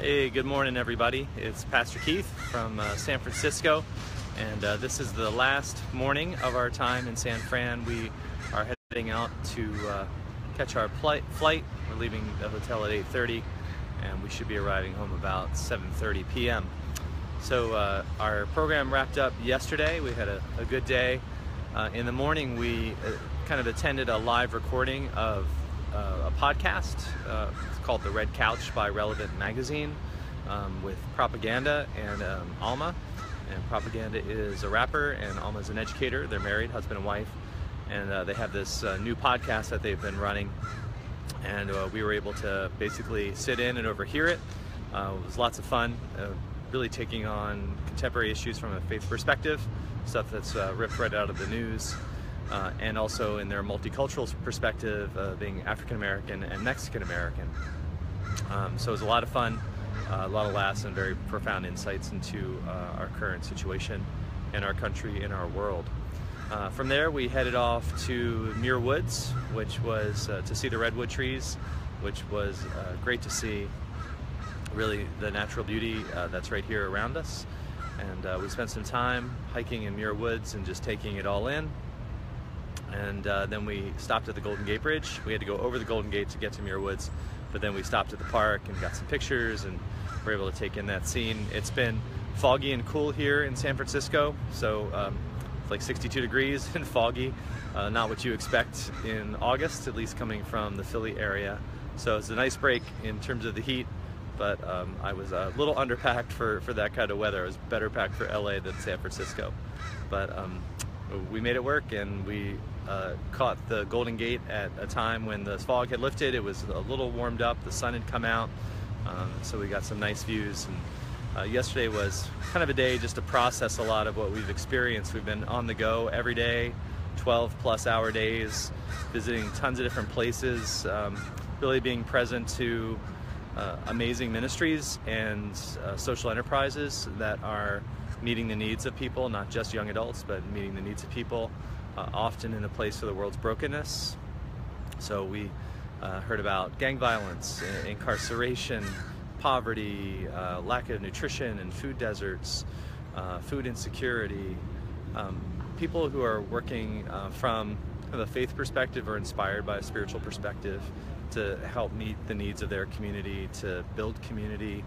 Hey, good morning, everybody. It's Pastor Keith from uh, San Francisco, and uh, this is the last morning of our time in San Fran. We are heading out to uh, catch our flight. We're leaving the hotel at 8:30, and we should be arriving home about 7:30 p.m. So uh, our program wrapped up yesterday. We had a, a good day. Uh, in the morning, we uh, kind of attended a live recording of uh, a podcast. Uh, called The Red Couch by Relevant Magazine um, with Propaganda and um, Alma. And Propaganda is a rapper and Alma is an educator. They're married, husband and wife. And uh, they have this uh, new podcast that they've been running. And uh, we were able to basically sit in and overhear it. Uh, it was lots of fun, really taking on contemporary issues from a faith perspective, stuff that's ripped right out of the news uh, and also in their multicultural perspective, uh, being African American and Mexican American. Um, so it was a lot of fun, uh, a lot of laughs, and very profound insights into uh, our current situation in our country, in our world. Uh, from there, we headed off to Muir Woods, which was uh, to see the redwood trees, which was great to see. Really, the natural beauty that's right here around us. And we spent some time hiking in Muir Woods and just taking it all in and uh, then we stopped at the Golden Gate Bridge. We had to go over the Golden Gate to get to Muir Woods, but then we stopped at the park and got some pictures and were able to take in that scene. It's been foggy and cool here in San Francisco, so um, it's like 62 degrees and foggy. Uh, not what you expect in August, at least coming from the Philly area. So it's a nice break in terms of the heat, but um, I was a little underpacked for, for that kind of weather. I was better packed for LA than San Francisco. But um, we made it work and we uh, caught the Golden Gate at a time when the fog had lifted. It was a little warmed up, the sun had come out, um, so we got some nice views. And uh, yesterday was kind of a day just to process a lot of what we've experienced. We've been on the go every day, 12 plus hour days, visiting tons of different places, um, really being present to uh, amazing ministries and uh, social enterprises that are meeting the needs of people, not just young adults, but meeting the needs of people, uh, often in a place of the world's brokenness. So we uh, heard about gang violence, incarceration, poverty, uh, lack of nutrition and food deserts, uh, food insecurity. Um, people who are working uh, from a faith perspective or inspired by a spiritual perspective to help meet the needs of their community, to build community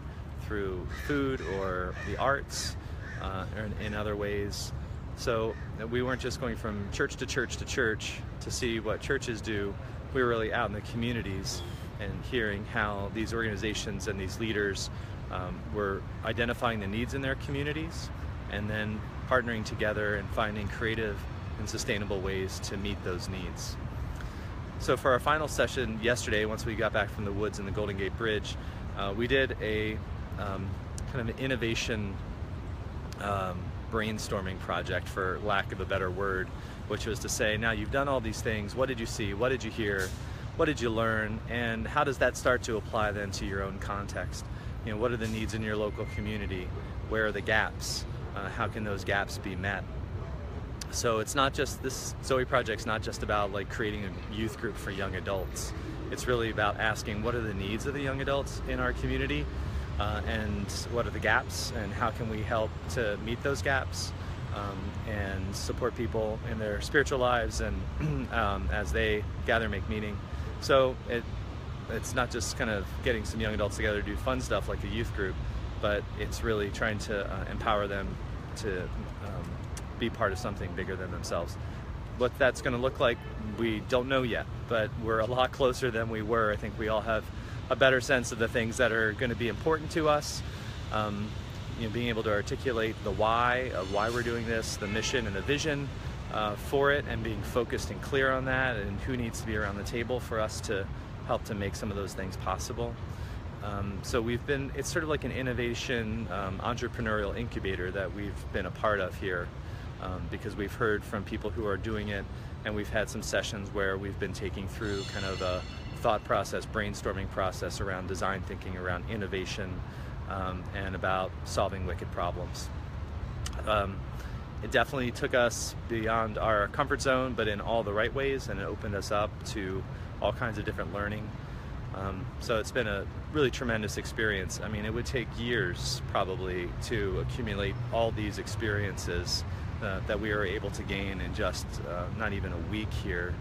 through food or the arts, uh, in, in other ways. So we weren't just going from church to church to church to see what churches do. We were really out in the communities and hearing how these organizations and these leaders um, were identifying the needs in their communities and then partnering together and finding creative and sustainable ways to meet those needs. So for our final session yesterday, once we got back from the woods and the Golden Gate Bridge, uh, we did a um, kind of an innovation um, brainstorming project, for lack of a better word, which was to say, now you've done all these things, what did you see, what did you hear, what did you learn, and how does that start to apply then to your own context? You know, what are the needs in your local community? Where are the gaps? Uh, how can those gaps be met? So it's not just this Zoe project's not just about like creating a youth group for young adults. It's really about asking what are the needs of the young adults in our community uh, and what are the gaps and how can we help to meet those gaps um, and support people in their spiritual lives and um, as they gather make meaning. So it it's not just kind of getting some young adults together to do fun stuff like a youth group but it's really trying to uh, empower them to um, be part of something bigger than themselves. What that's going to look like we don't know yet but we're a lot closer than we were. I think we all have a better sense of the things that are going to be important to us. Um, you know, being able to articulate the why of why we're doing this, the mission and the vision uh, for it, and being focused and clear on that, and who needs to be around the table for us to help to make some of those things possible. Um, so we've been, it's sort of like an innovation um, entrepreneurial incubator that we've been a part of here um, because we've heard from people who are doing it and we've had some sessions where we've been taking through kind of a thought process, brainstorming process around design thinking, around innovation, um, and about solving wicked problems. Um, it definitely took us beyond our comfort zone, but in all the right ways, and it opened us up to all kinds of different learning. Um, so it's been a really tremendous experience. I mean, it would take years probably to accumulate all these experiences uh, that we were able to gain in just uh, not even a week here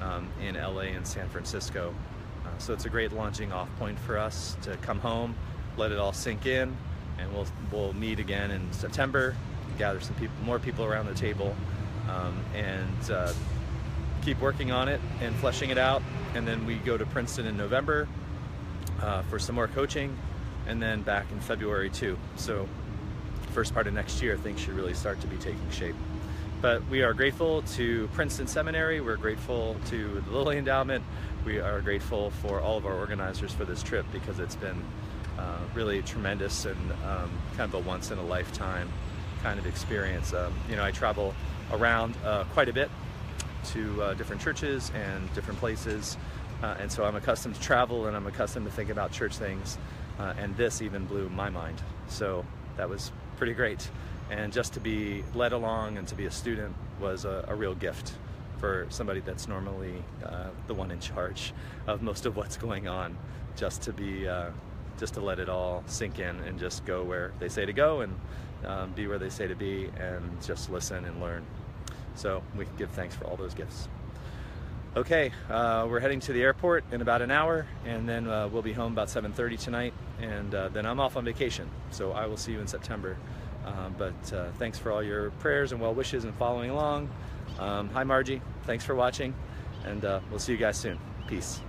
um, in LA and San Francisco. Uh, so it's a great launching off point for us to come home, let it all sink in, and we'll we'll meet again in September, gather some people, more people around the table, um, and uh, keep working on it and fleshing it out. And then we go to Princeton in November uh, for some more coaching, and then back in February too. So first part of next year, things should really start to be taking shape. But we are grateful to Princeton Seminary. We're grateful to the Lilly Endowment. We are grateful for all of our organizers for this trip because it's been uh, really tremendous and um, kind of a once in a lifetime kind of experience. Um, you know, I travel around uh, quite a bit to uh, different churches and different places, uh, and so I'm accustomed to travel and I'm accustomed to think about church things, uh, and this even blew my mind. So that was pretty great. And just to be led along and to be a student was a, a real gift for somebody that's normally uh, the one in charge of most of what's going on. Just to be, uh, just to let it all sink in and just go where they say to go and um, be where they say to be and just listen and learn. So we can give thanks for all those gifts. Okay, uh, we're heading to the airport in about an hour, and then uh, we'll be home about 7:30 tonight, and uh, then I'm off on vacation. So I will see you in September. Um, but uh, thanks for all your prayers and well wishes and following along. Um, hi, Margie. Thanks for watching, and uh, we'll see you guys soon. Peace.